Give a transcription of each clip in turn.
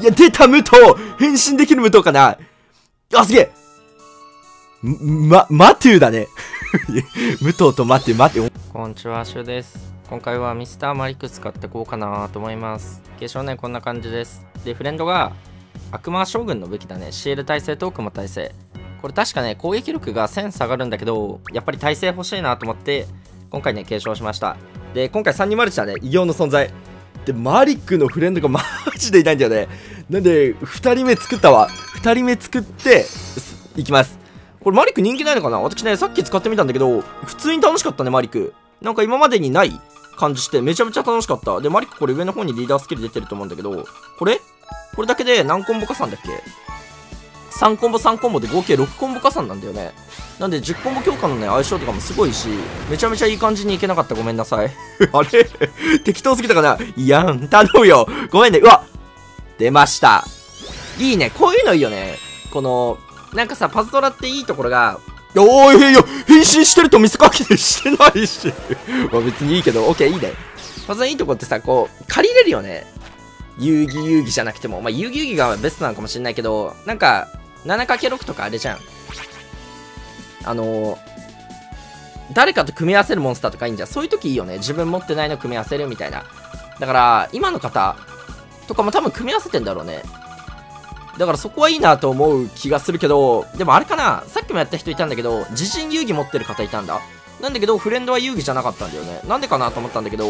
いや、出た武藤変身できる武藤かなあ、すげえま、マトゥーだね。武藤とマトゥー、マトゥー。こんにちは、シュです。今回はミスターマリック使ってこうかなと思います。継承ね、こんな感じです。で、フレンドが悪魔将軍の武器だね。シール耐性と雲耐性。これ確かね、攻撃力が1000下がるんだけど、やっぱり耐性欲しいなと思って、今回ね、継承しました。で、今回3人マルチだね。異形の存在。で、マリックのフレンドがマジでいないんだよね。なんで、2人目作ったわ。2人目作って、いきます。これマリック人気ないのかな？私ね、さっき使ってみたんだけど、普通に楽しかったね、マリック。なんか今までにない感じして、めちゃめちゃ楽しかった。で、マリックこれ上の方にリーダースキル出てると思うんだけど、これ？これだけで何コンボ加算だっけ？?3 コンボ3コンボで合計6コンボ加算なんだよね。なんで10コンボ強化のね、相性とかもすごいし、めちゃめちゃいい感じにいけなかった。ごめんなさい。あれ？適当すぎたかな？いやん、頼むよ。ごめんね。うわ出ました。いいね。こういうのいいよね。この、なんかさ、パズドラっていいところが、いやおいいやいや、変身してると見せかけてしてないし。まあ別にいいけど、オッケーいいね。パズドラいいとこってさ、こう、借りれるよね。遊戯遊戯じゃなくても。まあ遊戯遊戯がベストなのかもしれないけど、なんか、7×6 とかあれじゃん。あの誰かと組み合わせるモンスターとかいいんじゃん。そういう時いいよね。自分持ってないの組み合わせるみたいな。だから、今の方とかも多分組み合わせてんだろうね。だからそこはいいなと思う気がするけど、でもあれかな、さっきもやった人いたんだけど、自陣遊戯持ってる方いたんだ。なんだけど、フレンドは遊戯じゃなかったんだよね。なんでかなと思ったんだけど、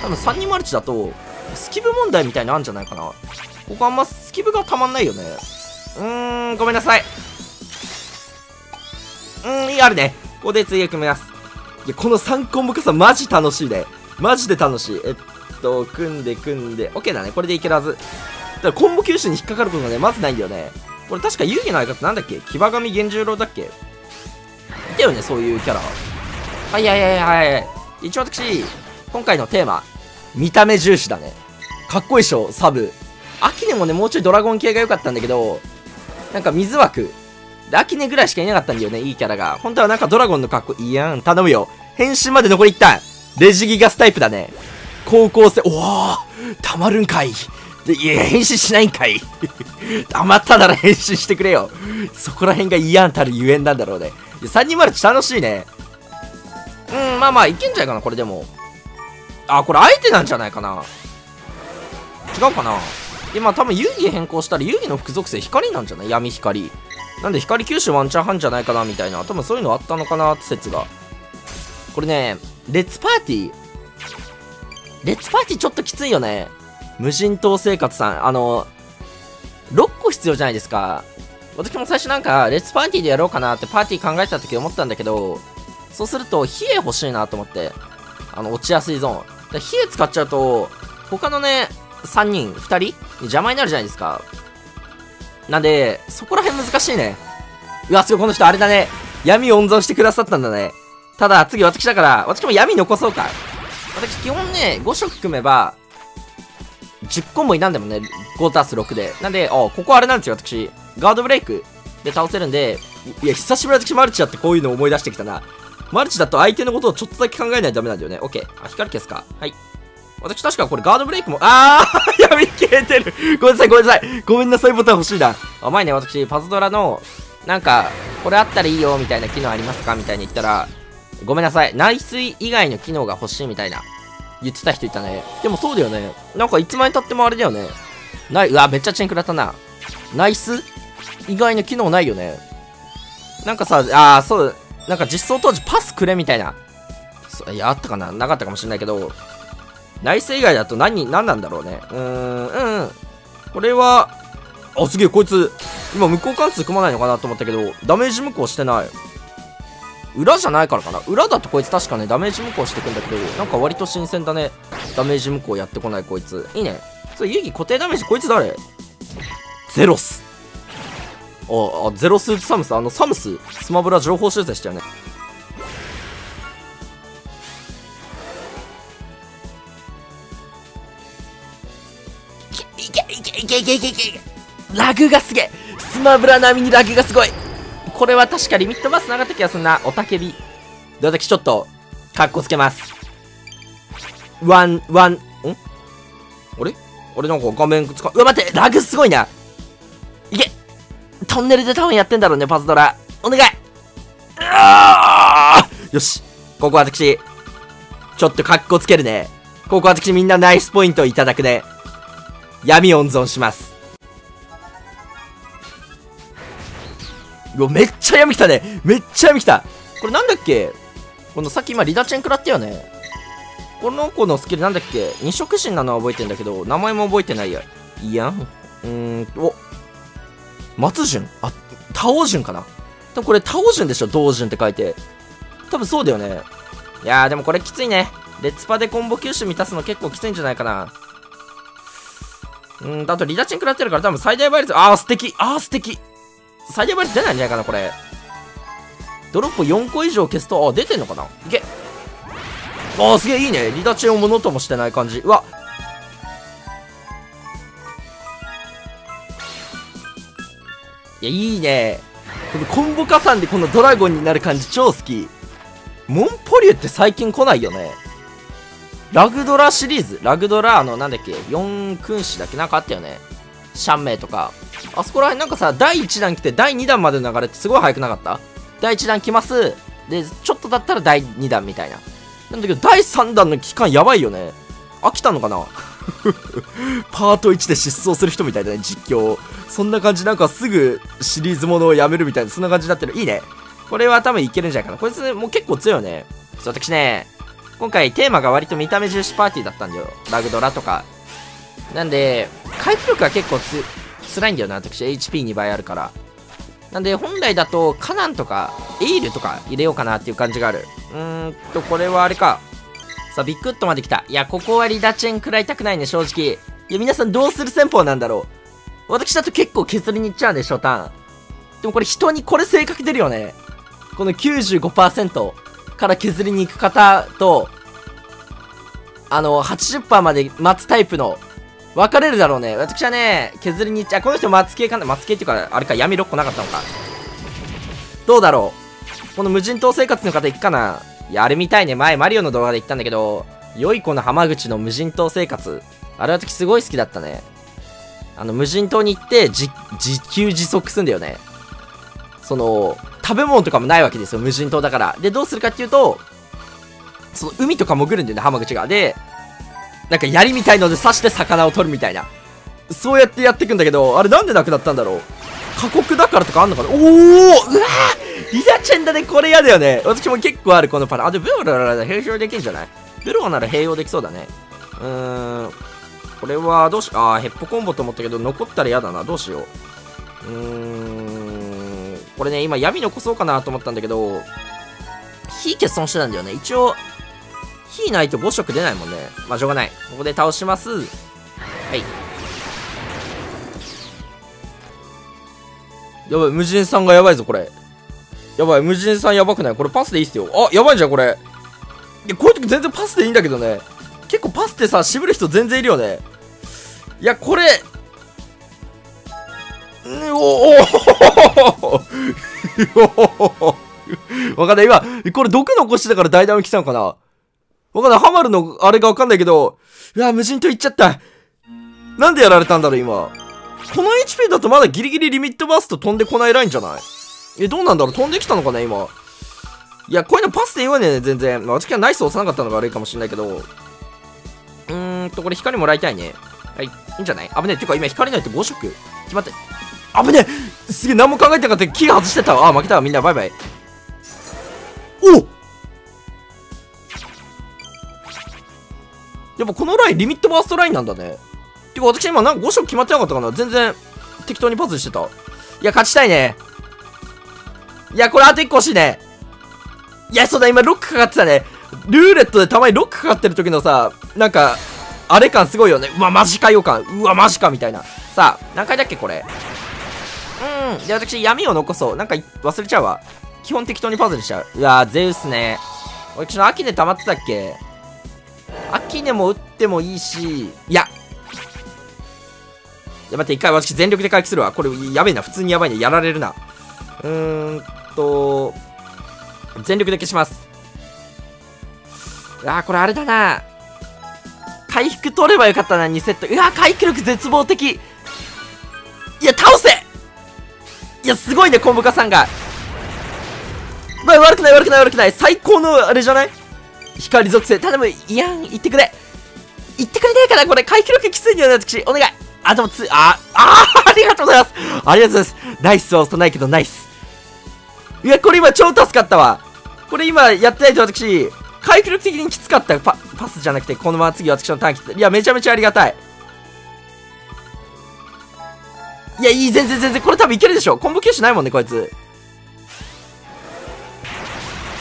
多分3人マルチだと、スキブ問題みたいなのあるんじゃないかな。ここあんまスキブがたまんないよね。うーん、ごめんなさい。うーん、いいあるね。ここで追撃組みます。いや、この3コンボ加算マジ楽しいね。マジで楽しい。えっと、組んで組んで、OK だね。これでいけるはず。だからコンボ吸収に引っかかることがね、まずないんだよね。これ確か遊戯の相方なんだっけ？騎馬神源十郎だっけ？いたよね、そういうキャラ。はいはいはいはい。一応私、今回のテーマ、見た目重視だね。かっこいいでしょ、サブ。秋音もね、もうちょいドラゴン系が良かったんだけど、なんか水枠。で、秋音ぐらいしかいなかったんだよね、いいキャラが。本当はなんかドラゴンの格好、いいやん、頼むよ。変身まで残り1ターン。レジギガスタイプだね。高校生、おおたまるんかい。でいや、変身しないんかい。余ったなら変身してくれよ。そこら辺が嫌んたるゆえんなんだろうね。3人マルチ楽しいね。うん、まあまあ、いけんじゃないかな、これでも。あ、これ相手なんじゃないかな。違うかな今多分遊戯変更したら遊戯の副属性光なんじゃない？闇光。なんで光吸収ワンチャン半じゃないかなみたいな。多分そういうのあったのかなって説が。これね、レッツパーティー。レッツパーティーちょっときついよね。無人島生活さん。あの、6個必要じゃないですか。私も最初なんか、レッツパーティーでやろうかなってパーティー考えてた時思ったんだけど、そうすると、冷え欲しいなと思って。あの、落ちやすいゾーン。冷え使っちゃうと、他のね、3人、2人邪魔になるじゃないですか。なんで、そこら辺難しいね。うわ、すごい、この人あれだね。闇を温存してくださったんだね。ただ、次私だから、私も闇残そうか。私、基本ね、5色組めば、10コンボになんでもね、5たす6で。なんで、あ、ここあれなんですよ、私。ガードブレイクで倒せるんで、いや、久しぶり私マルチやってこういうの思い出してきたな。マルチだと相手のことをちょっとだけ考えないとダメなんだよね。オッケー。あ、光消すか。はい。私確かこれガードブレイクも、あー 闇消えてるごめんなさい、ごめんなさい。ごめんなさいボタン欲しいな。あ、前ね、私、パズドラの、なんか、これあったらいいよ、みたいな機能ありますか？みたいに言ったら、ごめんなさい。内水以外の機能が欲しいみたいな。言ってた人いたね。でもそうだよね。なんかいつまでたってもあれだよね。ない、うわ、めっちゃチェン食らったな。ナイス以外の機能ないよね。なんかさ、あー、そう、なんか実装当時パスくれみたいな。いや、あったかな？なかったかもしれないけど、内政以外だと何、何なんだろうね。うーん、うん、これは、あ、すげえ、こいつ、今無効貫通組まないのかなと思ったけど、ダメージ無効してない。裏じゃないからかな裏だとこいつ確かね、ダメージ無効してくんだけど、なんか割と新鮮だね。ダメージ無効やってこないこいつ。いいね。そう、遊戯固定ダメージ、こいつ誰？ゼロス。あ、あ、ゼロスーツサムス、あの、サムス、スマブラ情報修正したよね。けいけいけいけいけラグがすげえスマブラ並みにラグがすごいこれは確かリミットバスなかった気がするな。おたけび。で、私ちょっと、かっこつけます。ワン、ワン、んあれ俺なんか画面使う。うわ、待ってラグすごいないけトンネルで多分やってんだろうね、パズドラ。お願いよし。ここは私、ちょっとカッコつけるね。ここは私みんなナイスポイントいただくね。闇温存します。うわ、めっちゃ闇来たね。めっちゃ闇来た。これなんだっけ？このさっき今リダチェン食らったよね。この子のスキルなんだっけ？二色神なのは覚えてんだけど、名前も覚えてないや。いやん。うーんお。松潤？あ、タオ潤かな？多分これタオ潤でしょ？同潤って書いて。多分そうだよね。いやーでもこれきついね。レッツパでコンボ吸収満たすの結構きついんじゃないかな。うんあとリダチン食らってるから多分最大倍率、あー素敵あー素敵最大倍率出ないんじゃないかな、これ。ドロップ4個以上消すと、ああ、出てんのかな？いけ。あー、すげえいいね。リダチンをものともしてない感じ。うわ。いや、いいね。このコンボ加算でこのドラゴンになる感じ超好き。モンポリュって最近来ないよね？ラグドラシリーズ？ラグドラのなんだっけ ?4 君子だっけ？なんかあったよね。シャンメイとか。あそこら辺なんかさ、第1弾来て第2弾までの流れってすごい早くなかった？第1弾来ます。で、ちょっとだったら第2弾みたいな。なんだけど、第3弾の期間やばいよね。飽きたのかな？パート1で失踪する人みたいだね、実況。そんな感じ、なんかすぐシリーズものをやめるみたいな、そんな感じになってる。いいね。これは多分いけるんじゃないかな。こいつもう結構強いよね。私ね、今回テーマが割と見た目重視パーティーだったんだよ。ラグドラとか。なんで、回復力が結構つ、辛いんだよな、私。HP2 倍あるから。なんで、本来だと、カナンとか、エイルとか入れようかなっていう感じがある。うーんと、これはあれか。さあ、ビッグッとまで来た。いや、ここはリダチェン食らいたくないね、正直。いや、皆さんどうする戦法なんだろう。私だと結構削りに行っちゃうんで、初ターン。でもこれ人にこれ性格出るよね。この95%から削りに行く方と、あの、80%まで待つタイプの分かれるだろうね。私はね、削りに行っちゃう。この人、松系かな？松系っていうか、あれか、闇6個なかったのか。どうだろう？この無人島生活の方行くかな？いや、あれ見たいね。前、マリオの動画で言ったんだけど、良い子の浜口の無人島生活。あれは私すごい好きだったね。あの、無人島に行って、自、自給自足すんだよね。その、食べ物とかもないわけですよ。無人島だから。で、どうするかっていうと、その、海とか潜るんだよね、浜口が。で、なんか槍みたいので刺して魚を取るみたいな。そうやってやっていくんだけど、あれなんでなくなったんだろう過酷だからとかあんのかなおおうわリザチェンだね、これ嫌だよね。私も結構ある、このパターン。あ、で、ブロなら併用できんじゃない？ブロなら併用できそうだね。うーん。これは、どうし、あー、ヘッポコンボと思ったけど、残ったら嫌だな。どうしよう。うーん。これね、今闇残そうかなと思ったんだけど、火欠損してたんだよね。一応、火ないと5色出ないもんね。まあ、しょうがない。ここで倒します。はい。やばい、無人さんがやばいぞ、これ。やばい、無人さんやばくない？これパスでいいっすよ。あ、やばいじゃん、これ。いや、こういう時全然パスでいいんだけどね。結構パスってさ、渋る人全然いるよね。いや、これ、んおおわかんない。今、これ毒残してたから大弾来たのかなわかんない。ハマるの、あれがわかんないけど、うわ、無人島行っちゃった。なんでやられたんだろう、今。この HP だとまだギリギリリミットバースト飛んでこないラインじゃない？え、どうなんだろう？飛んできたのかね、今。いや、こういうのパスで言わねえね、全然。まあ、私はナイス押さなかったのが悪いかもしれないけど。うーんと、これ光もらいたいね。はい。いいんじゃない？危ねえ。てか今光ないと5色。決まって。危ねえすげえ、何も考えてなかった。木が外してたわ。あ、負けたわ。みんな、バイバイ。おやっぱこのラインリミットバーストラインなんだね。てか私今なんか5色決まってなかったかな全然適当にパスしてた。いや、勝ちたいね。いや、これあと1個欲しいね。いや、そうだ、今ロックかかってたね。ルーレットでたまにロックかかってる時のさ、なんか、あれ感すごいよね。うわ、マジかよ感。うわ、マジかみたいな。さあ、何回だっけこれ？うん。で、私闇を残そう。なんか忘れちゃうわ。基本適当にパズルしちゃう。うわゼウスね。私の秋で溜まってたっけ？秋でも打ってもいいし、いや。いや、待って、一回私全力で回復するわ。これ、やべえな。普通にやばいね。やられるな。うーんと、全力で消します。あー、これあれだな。回復取ればよかったな、2セット。うわ、回復力絶望的。いや、倒せいや、すごいね、コンボカさんが。悪くない悪くない悪くない。最高のあれじゃない光属性。頼む、いやん、言ってくれ。言ってくれないかなこれ、回復力きついんだよね、私。お願い。あ、でもつ、あ、あ、ありがとうございます。ありがとうございます。ナイスは押さないけど、ナイス。いや、これ今超助かったわ。これ今やってないと私、回復力的にきつかったパパスじゃなくて、このまま次私のターン来て。いや、めちゃめちゃありがたい。いや、いい、全然全然。これ多分いけるでしょ。コンボ吸収ないもんね、こいつ。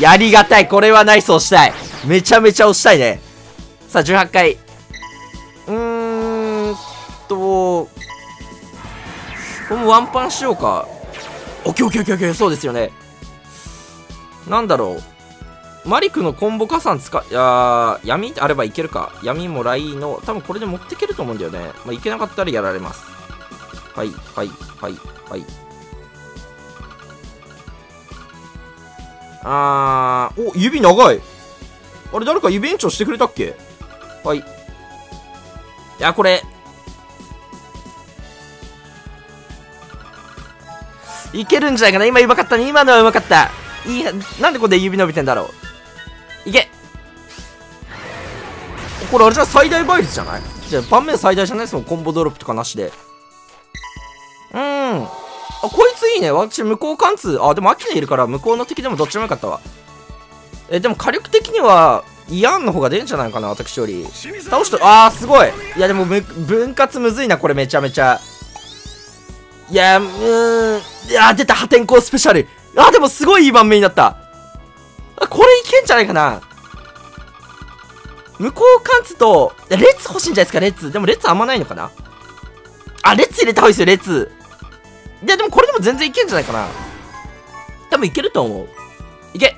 やりがたい。これはナイス押したい。めちゃめちゃ押したいね。さあ、18回。うーんと、これもワンパンしようか。オッケーオッケーオッケーオッケー、そうですよね。なんだろう。マリクのコンボ加算使いや、闇あればいけるか。闇もらいの、多分これで持っていけると思うんだよね。まあ、いけなかったらやられます。はい、はい、はい、はい。あー、お、指長い。あれ、誰か指延長してくれたっけ？はい。いや、これ。いけるんじゃないかな？今うまかったね。今のはうまかった。いい、なんでこれで指伸びてんだろう？いけこれあれじゃ最大倍率じゃない？じゃあ盤面最大じゃない？ですもん。コンボドロップとかなしで。うん。あ、こいついいね。私、向こう貫通。あ、でもアキネいるから、向こうの敵でもどっちもよかったわ。え、でも火力的には、イアンの方が出るんじゃないかな、私より。倒した、あー、すごい。いや、でも、分割むずいな、これめちゃめちゃ。いや、うーん。いや、出た、破天荒スペシャル。あ、でもすごいいい盤面になった。あ、これいけんじゃないかな。向こう貫通と、レッツ欲しいんじゃないですか、レッツ。でもレッツあんまないのかなあ、レッツ入れた方がいいですよ、レッツ。いや、でもこれでも全然いけんじゃないかな。多分いけると思う。いけ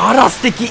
あら、素敵。